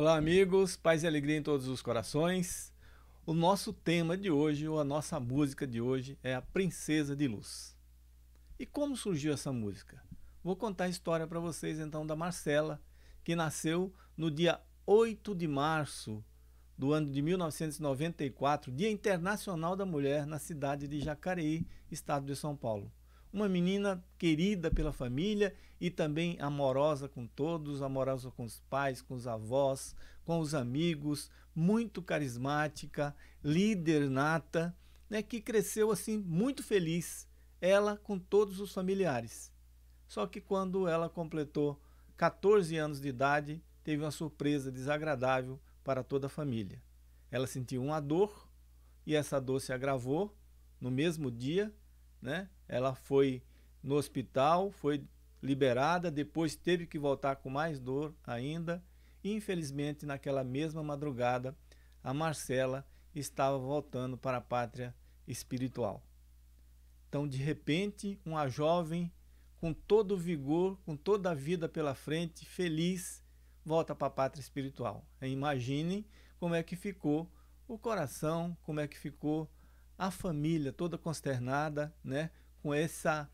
Olá, amigos, paz e alegria em todos os corações. O nosso tema de hoje, ou a nossa música de hoje, é a Princesa de Luz. E como surgiu essa música? Vou contar a história para vocês então da Marcela, que nasceu no dia 8 de março do ano de 1994, Dia Internacional da Mulher, na cidade de Jacareí, estado de São Paulo uma menina querida pela família e também amorosa com todos, amorosa com os pais, com os avós, com os amigos, muito carismática, líder nata, né, que cresceu assim muito feliz, ela com todos os familiares. Só que quando ela completou 14 anos de idade, teve uma surpresa desagradável para toda a família. Ela sentiu uma dor e essa dor se agravou no mesmo dia né? Ela foi no hospital, foi liberada, depois teve que voltar com mais dor ainda. Infelizmente, naquela mesma madrugada, a Marcela estava voltando para a pátria espiritual. Então, de repente, uma jovem com todo o vigor, com toda a vida pela frente, feliz, volta para a pátria espiritual. Imaginem como é que ficou o coração, como é que ficou a família toda consternada, né, com essa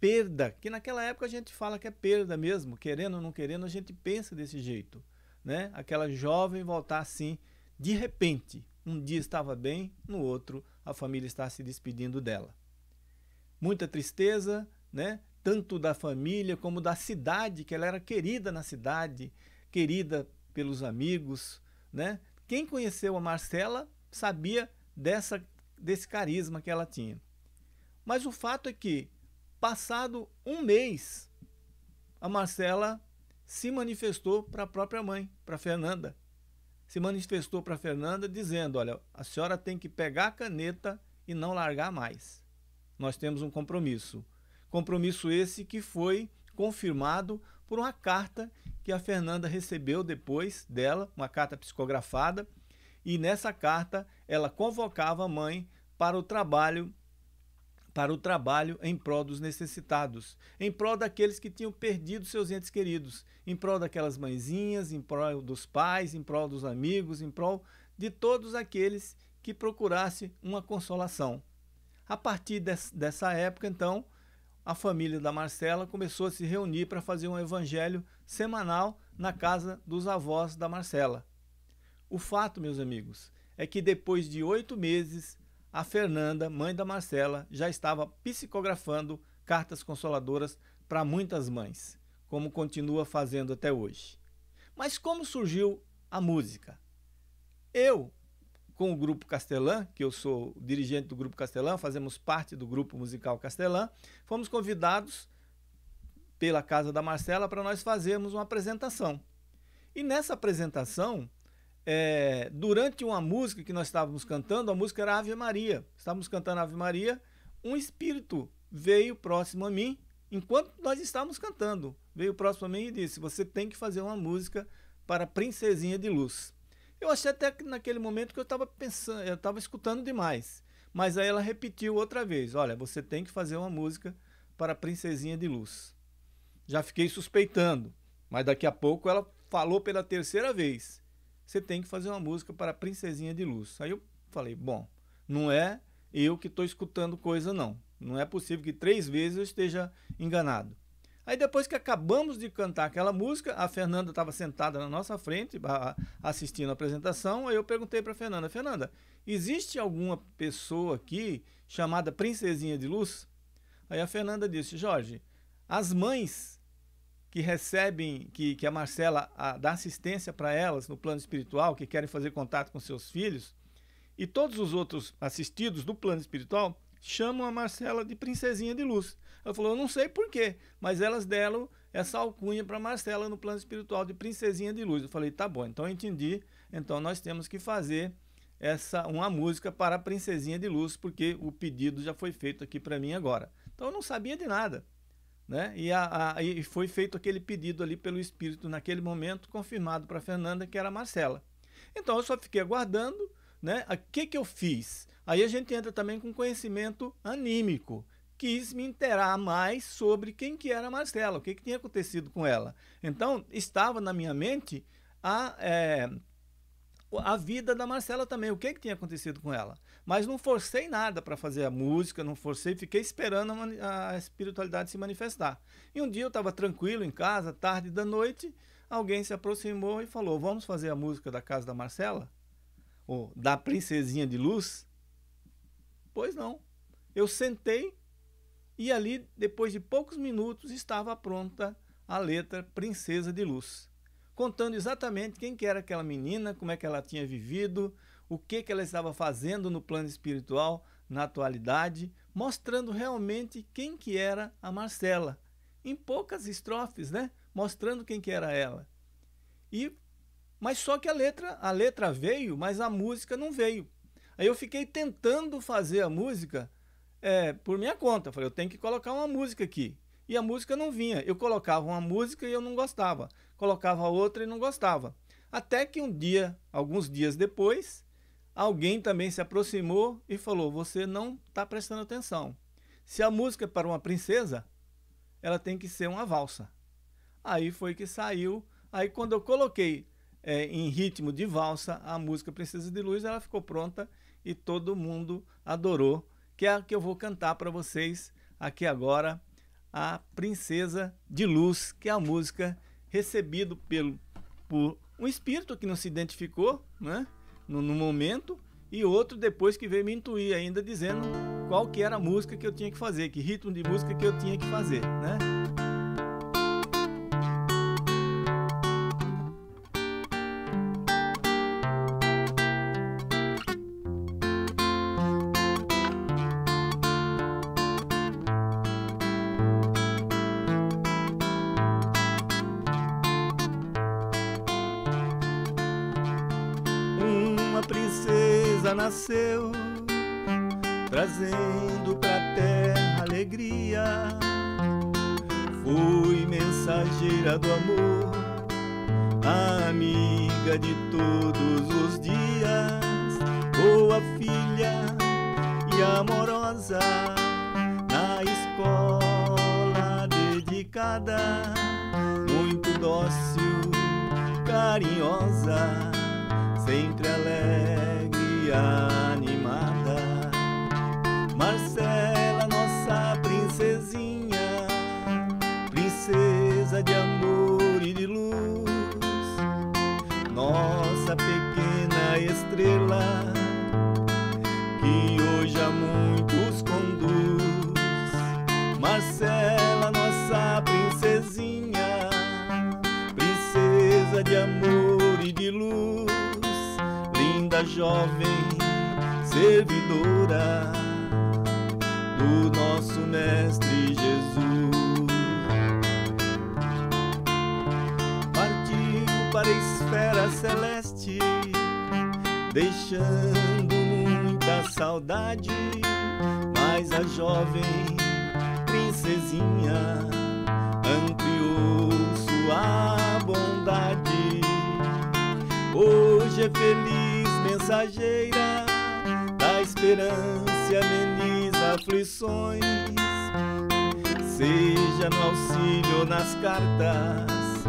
perda, que naquela época a gente fala que é perda mesmo, querendo ou não querendo, a gente pensa desse jeito, né? Aquela jovem voltar assim, de repente, um dia estava bem, no outro a família está se despedindo dela. Muita tristeza, né? Tanto da família como da cidade, que ela era querida na cidade, querida pelos amigos, né? Quem conheceu a Marcela sabia dessa desse carisma que ela tinha. Mas o fato é que, passado um mês, a Marcela se manifestou para a própria mãe, para Fernanda. Se manifestou para Fernanda dizendo: Olha, a senhora tem que pegar a caneta e não largar mais. Nós temos um compromisso. Compromisso esse que foi confirmado por uma carta que a Fernanda recebeu depois dela, uma carta psicografada, e nessa carta ela convocava a mãe para o trabalho para o trabalho em prol dos necessitados, em prol daqueles que tinham perdido seus entes queridos, em prol daquelas mãezinhas, em prol dos pais, em prol dos amigos, em prol de todos aqueles que procurassem uma consolação. A partir dessa época, então, a família da Marcela começou a se reunir para fazer um evangelho semanal na casa dos avós da Marcela. O fato, meus amigos, é que depois de oito meses, a Fernanda, mãe da Marcela, já estava psicografando cartas consoladoras para muitas mães, como continua fazendo até hoje. Mas como surgiu a música? Eu, com o Grupo Castelã, que eu sou dirigente do Grupo Castelã, fazemos parte do Grupo Musical Castelã, fomos convidados pela casa da Marcela para nós fazermos uma apresentação. E nessa apresentação, é, durante uma música que nós estávamos cantando, a música era Ave Maria. Estávamos cantando Ave Maria, um espírito veio próximo a mim, enquanto nós estávamos cantando. Veio próximo a mim e disse: Você tem que fazer uma música para Princesinha de Luz. Eu achei até que naquele momento que eu estava pensando, eu estava escutando demais. Mas aí ela repetiu outra vez: Olha, você tem que fazer uma música para Princesinha de Luz. Já fiquei suspeitando, mas daqui a pouco ela falou pela terceira vez você tem que fazer uma música para a Princesinha de Luz. Aí eu falei, bom, não é eu que estou escutando coisa, não. Não é possível que três vezes eu esteja enganado. Aí depois que acabamos de cantar aquela música, a Fernanda estava sentada na nossa frente, assistindo a apresentação, aí eu perguntei para a Fernanda, Fernanda, existe alguma pessoa aqui chamada Princesinha de Luz? Aí a Fernanda disse, Jorge, as mães que recebem, que, que a Marcela a, dá assistência para elas no plano espiritual, que querem fazer contato com seus filhos, e todos os outros assistidos do plano espiritual chamam a Marcela de princesinha de luz. Ela falou, eu não sei porquê, mas elas deram essa alcunha para Marcela no plano espiritual de princesinha de luz. Eu falei, tá bom, então eu entendi, então nós temos que fazer essa uma música para a princesinha de luz, porque o pedido já foi feito aqui para mim agora. Então eu não sabia de nada. Né? E, a, a, e foi feito aquele pedido ali pelo Espírito naquele momento, confirmado para Fernanda, que era Marcela. Então eu só fiquei aguardando, né? O que, que eu fiz? Aí a gente entra também com conhecimento anímico. Quis me interar mais sobre quem que era Marcela, o que, que tinha acontecido com ela. Então, estava na minha mente a, é, a vida da Marcela também, o que, que tinha acontecido com ela. Mas não forcei nada para fazer a música, não forcei, fiquei esperando a, a espiritualidade se manifestar. E um dia eu estava tranquilo em casa, tarde da noite, alguém se aproximou e falou: Vamos fazer a música da casa da Marcela? Ou da Princesinha de Luz? Pois não. Eu sentei e ali, depois de poucos minutos, estava pronta a letra Princesa de Luz, contando exatamente quem que era aquela menina, como é que ela tinha vivido, o que que ela estava fazendo no plano espiritual na atualidade, mostrando realmente quem que era a Marcela, em poucas estrofes, né? Mostrando quem que era ela. E mas só que a letra, a letra veio, mas a música não veio. Aí eu fiquei tentando fazer a música é, por minha conta. Falei, eu tenho que colocar uma música aqui. E a música não vinha. Eu colocava uma música e eu não gostava. Colocava outra e não gostava. Até que um dia, alguns dias depois, alguém também se aproximou e falou: Você não está prestando atenção. Se a música é para uma princesa, ela tem que ser uma valsa. Aí foi que saiu. Aí quando eu coloquei é, em ritmo de valsa a música Princesa de Luz, ela ficou pronta e todo mundo adorou. Que é a que eu vou cantar para vocês aqui agora, a Princesa de Luz, que é a música recebida pelo, por um espírito que não se identificou, né? no, no momento e outro depois que veio me intuir ainda dizendo qual que era a música que eu tinha que fazer, que ritmo de música que eu tinha que fazer, né? Nasceu, trazendo pra terra alegria. Fui mensageira do amor, amiga de todos os dias, boa filha e amorosa na escola dedicada, muito dócil, carinhosa, sempre alegre アに jovem servidora do nosso Mestre Jesus. Partiu para a esfera celeste, deixando muita saudade, mas a jovem princesinha ampliou sua bondade. Hoje é feliz mensageira da esperança ameniza aflições. Seja no auxílio nas cartas,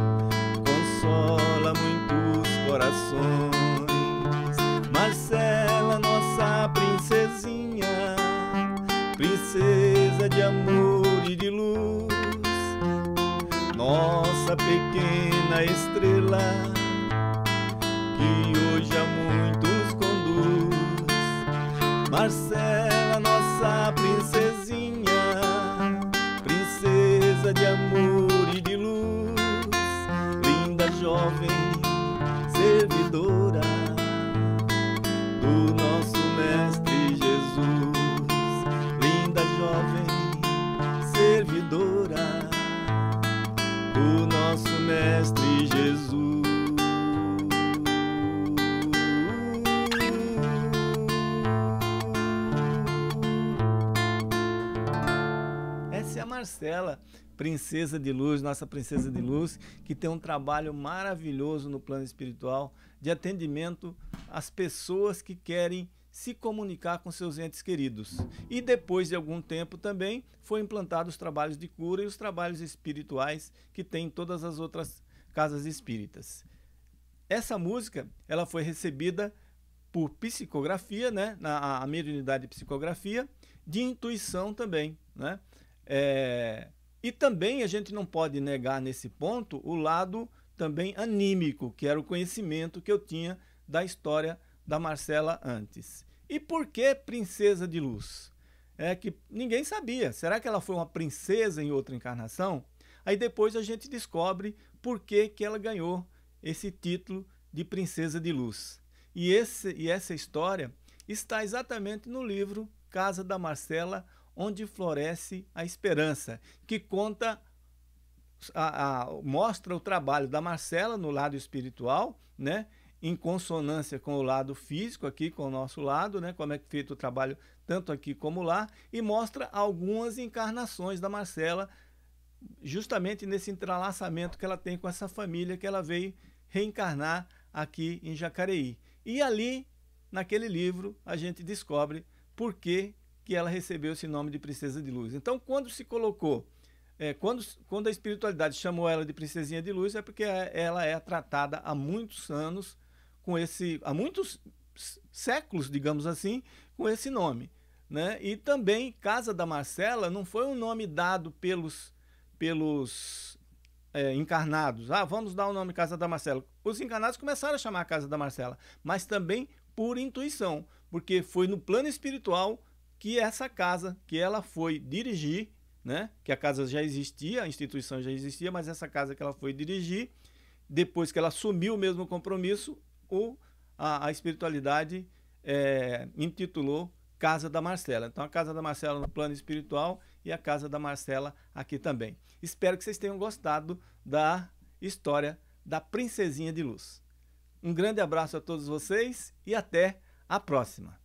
consola muitos corações. Marcela, nossa princesinha, princesa de amor e de luz, nossa pequena estrela Marcela, princesa de luz, nossa princesa de luz, que tem um trabalho maravilhoso no plano espiritual de atendimento às pessoas que querem se comunicar com seus entes queridos. E depois de algum tempo também foi implantado os trabalhos de cura e os trabalhos espirituais que tem em todas as outras casas espíritas. essa música ela foi recebida por psicografia, né, na a mediunidade de psicografia, de intuição também, né? É, e também a gente não pode negar nesse ponto o lado também anímico, que era o conhecimento que eu tinha da história da Marcela antes. E por que princesa de luz? É que ninguém sabia. Será que ela foi uma princesa em outra encarnação? Aí depois a gente descobre por que, que ela ganhou esse título de princesa de luz. E, esse, e essa história está exatamente no livro Casa da Marcela, onde floresce a esperança, que conta a, a, mostra o trabalho da Marcela no lado espiritual, né? em consonância com o lado físico aqui, com o nosso lado, né? como é feito o trabalho tanto aqui como lá, e mostra algumas encarnações da Marcela, justamente nesse entrelaçamento que ela tem com essa família que ela veio reencarnar aqui em Jacareí. E ali, naquele livro, a gente descobre por que, que ela recebeu esse nome de Princesa de Luz. Então, quando se colocou é, quando, quando a espiritualidade chamou ela de princesinha de luz, é porque ela é tratada há muitos anos com esse, há muitos séculos, digamos assim, com esse nome. Né? E também Casa da Marcela não foi um nome dado pelos, pelos é, encarnados. Ah, vamos dar o nome Casa da Marcela. Os encarnados começaram a chamar a Casa da Marcela, mas também por intuição, porque foi no plano espiritual que essa casa que ela foi dirigir né? Que a casa já existia, a instituição já existia, mas essa casa que ela foi dirigir, depois que ela assumiu o mesmo compromisso, o, a, a espiritualidade é, intitulou Casa da Marcela. Então a Casa da Marcela no plano espiritual e a Casa da Marcela aqui também. Espero que vocês tenham gostado da história da Princesinha de Luz. Um grande abraço a todos vocês e até a próxima.